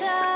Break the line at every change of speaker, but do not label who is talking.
shine.